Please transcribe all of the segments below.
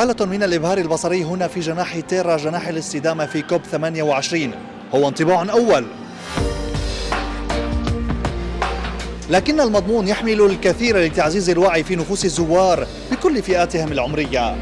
حالة من الإبهار البصري هنا في جناح تيرا جناح الاستدامة في كوب 28 هو انطباع أول. لكن المضمون يحمل الكثير لتعزيز الوعي في نفوس الزوار بكل فئاتهم العمرية.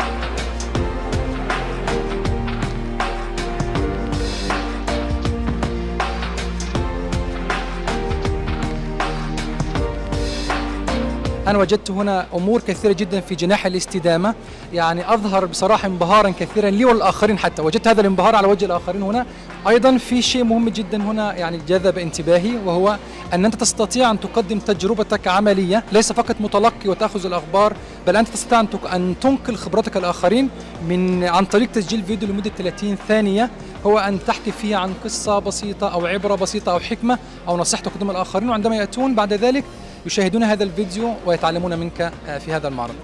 أنا وجدت هنا أمور كثيرة جدا في جناح الاستدامة. يعني أظهر بصراحة انبهارا كثيرا لي والآخرين حتى. وجدت هذا الانبهار على وجه الآخرين هنا. أيضا في شيء مهم جدا هنا يعني جذب انتباهي وهو أن أنت تستطيع أن تقدم تجربتك عملية ليس فقط متلقي وتأخذ الأخبار بل أنت تستطيع أن تنقل خبرتك الآخرين من عن طريق تسجيل فيديو لمدة 30 ثانية. هو أن تحكي فيه عن قصة بسيطة أو عبرة بسيطة أو حكمة أو نصيحة تقدم الآخرين. وعندما يأتون بعد ذلك يشاهدون هذا الفيديو ويتعلمون منك في هذا المعرض.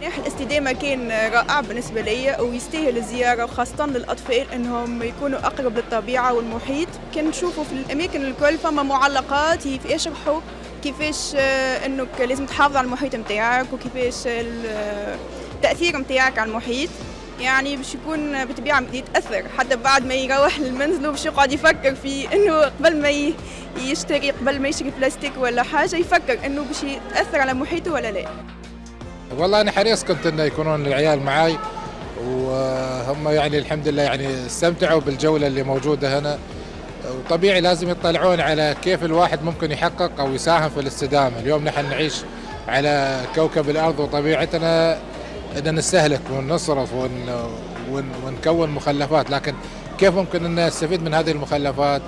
جناح الاستدامة كان رائع بالنسبة لي ويستاهل الزيارة وخاصة للأطفال أنهم يكونوا أقرب للطبيعة والمحيط. كان نشوفوا في الأماكن الكل فما معلقات يشرحوا كيفاش أنك لازم تحافظ على المحيط متاعك وكيفاش التأثير متاعك على المحيط. يعني باش يكون بطبيعة يتأثر حتى بعد ما يروح لمنزله باش يقعد يفكر في إنه قبل ما يشتري قبل ما يشتري بلاستيك ولا حاجة يفكر إنه باش يتأثر على محيطه ولا لا. والله أنا حريص كنت إنه يكونون العيال معي وهم يعني الحمد لله يعني استمتعوا بالجولة اللي موجودة هنا. وطبيعي لازم يطلعون على كيف الواحد ممكن يحقق أو يساهم في الاستدامة. اليوم نحن نعيش على كوكب الأرض وطبيعتنا ان نستهلك ونصرف ون ون ونكون مخلفات لكن كيف ممكن ان أستفيد من هذه المخلفات؟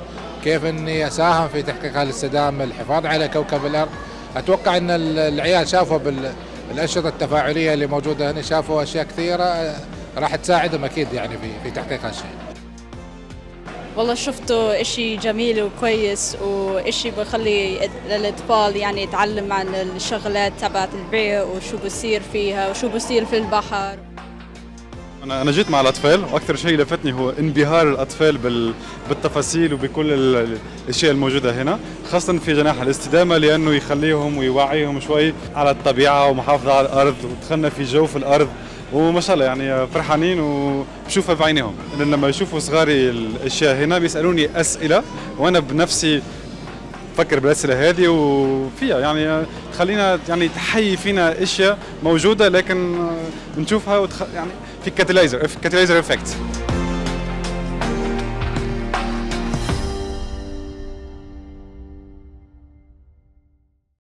كيف إني أساهم في تحقيق الاستدامة؟ الحفاظ على كوكب الأرض. أتوقع إن العيال شافوا بالأنشطة التفاعلية اللي موجودة هنا شافوا أشياء كثيرة راح تساعدهم أكيد يعني في في تحقيق هالشيء والله شفته إشي جميل وكويس وإشي بخلي الأطفال يعني يتعلم عن الشغلات تبعت البيع وشو بصير فيها وشو بصير في البحر. أنا أنا جيت مع الأطفال وأكثر شيء لفتني هو انبهار الأطفال بالتفاصيل وبكل الأشياء الموجودة هنا خاصة في جناح الاستدامة لأنه يخليهم ويوعيهم شوي على الطبيعة ومحافظة على الأرض ودخلنا في جو الأرض. وما شاء الله يعني فرحانين وبشوفها بعينيهم. لما يشوفوا صغاري الأشياء هنا بيسألوني أسئلة وأنا بنفسي بفكر بالأسئلة هذه وفيها يعني تخلينا يعني تحيي فينا أشياء موجودة لكن نشوفها وتخ... يعني في catalyzer في catalyzer effect